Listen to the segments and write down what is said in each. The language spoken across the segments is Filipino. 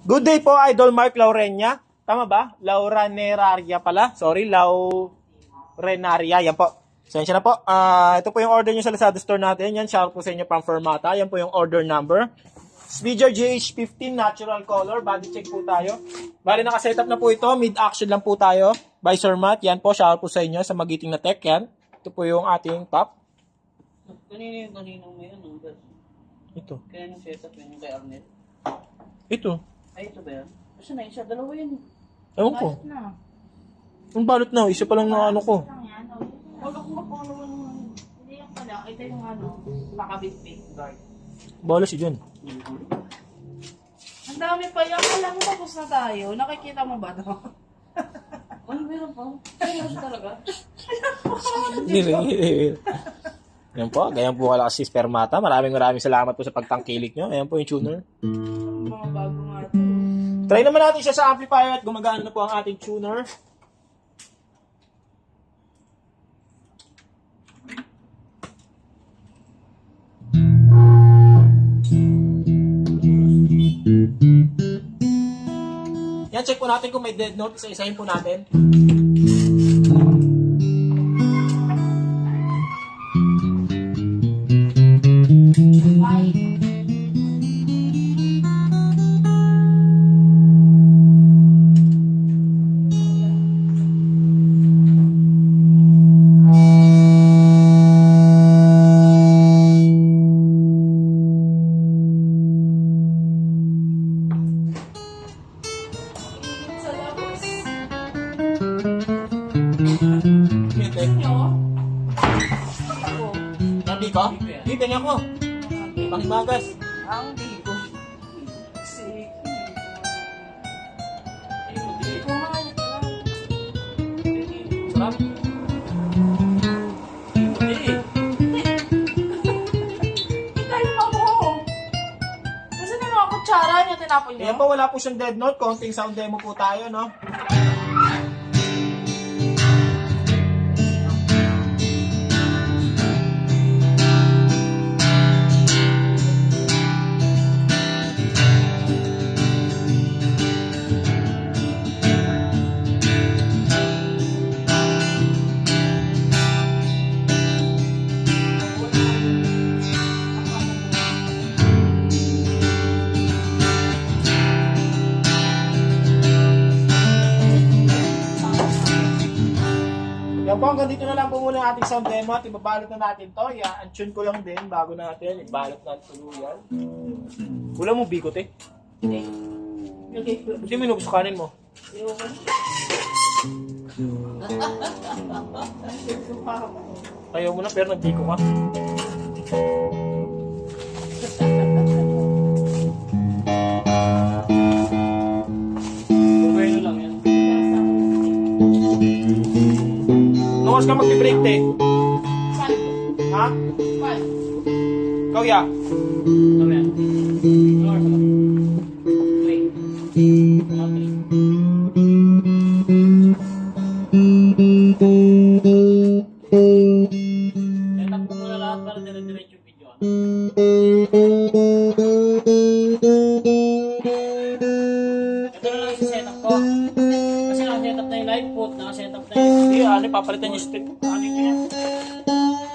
Good day po, Idol Mark Laurenia. Tama ba? Lauraneraria pala. Sorry, Laurenaria. Yan po. Sensya na po. Ah, ito po yung order nyo sa Lazada store natin. Yan, shout po sa inyo from Fermata. Yan po yung order number. Speedger GH15 natural color. Body check po tayo. Bali, nakasetup na po ito. Mid-action lang po tayo. By Sir Matt. Yan po, shout po sa inyo sa magiting na tech. Yan. Ito po yung ating top. Kanina yung kaninang may ano, but Ito. kaya nang setup yun yung kay Arnett. Ito. Ay, ito ba yan? Kasi na isa, dalawa yun. Ewan ko. Ayos na. Ang balot na. Isa pa lang na ano ko. Lang yan. oh. Wala ko mapano naman. Hindi yung pala. Ito yung ano, makabitbit. Guard. Bala si John. Ang dami pa yan. Alam mo, tapos na tayo. Nakikita mo ba to? Ano, meron pa? Meron talaga. Yan po, ganyan po kala si Spermata. Maraming maraming salamat po sa pagtangkilik nyo. Ayan po yung tuner. Try naman natin siya sa amplifier at gumagana na po ang ating tuner. Yan, check po natin kung may dead note. Isa-isahin po natin. Ko? Hindi, tingnan ako. Panghimagas. Ang bigo. Sarap. Kutsara niya, tinapon niyo. Ayan po, wala po siyang dead note. Konting sound demo po tayo, no? Lang po muna ang ating sound demo at ibabalot na natin to. I-tune ko lang din bago natin ibalot na tuluyan. Wala mo bigot eh. Hindi mo inubos kanin mo. Ayaw mo na pero nagbiko ka. Oras ka mag-break te? Ha? Ikaw ya? Ano, papalitan yung stick. Ano yun yan?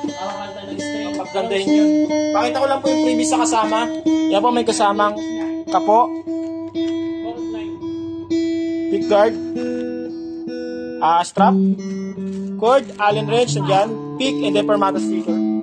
Nakakalitan ng stream. Paggandahin yun. Pakita ko lang po yung previous sa kasama. Yan po may kasamang kapo, pick guard, ah strap, cord, allen wrench, nandyan, pick, and then permata sticker.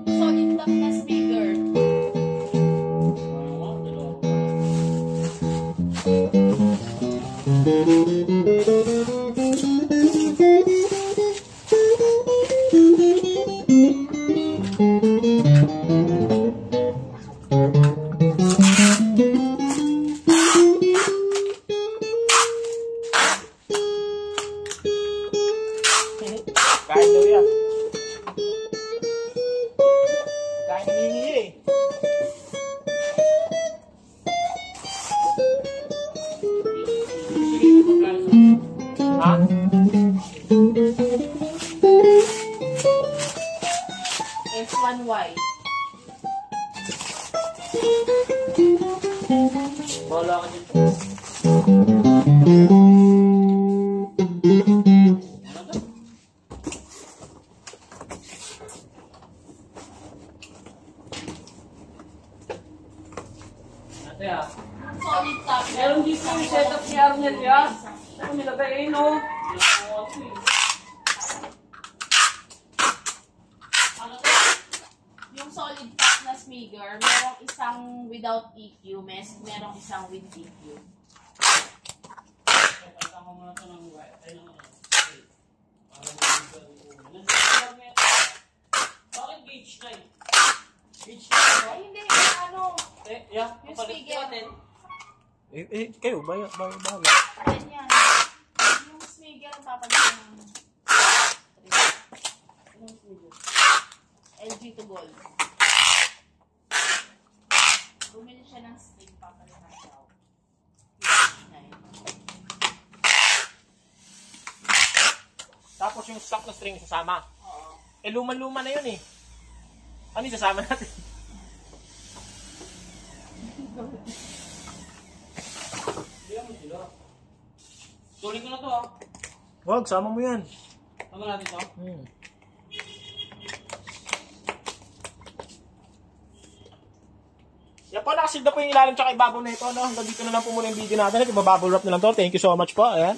S1 white. Bola ka dito. Solid top. Meron dito yung setup ni Arnel, ya. Ito ano nilagay, eh, no? Speaker, merong isang without EQ, mes merong isang with EQ. Ay, hindi. Bakit gauge 9? Gauge 9 Ay, ba? hindi, yung ano, Eh, yeah. Yung natin. Eh, eh kayo, bayo, bayo, bayo. yan yan. Yung ang papalitan ng Anong speaker? LG to gold. Ng string, papalitan daw. Tapos yung stock na string sasama. Oo. Eh, luma-luma na yun eh. Ano yung sasama natin? Tuloy ko na to ah. Wag, sama mo yan. Tama natin to. Hmm. Yan po, nakasid na po yung ilalim tsaka ibabaw na ito. No? Hanggang dito na lang po muna yung video natin. At ibabubble wrap na lang to. Thank you so much po. Ayan.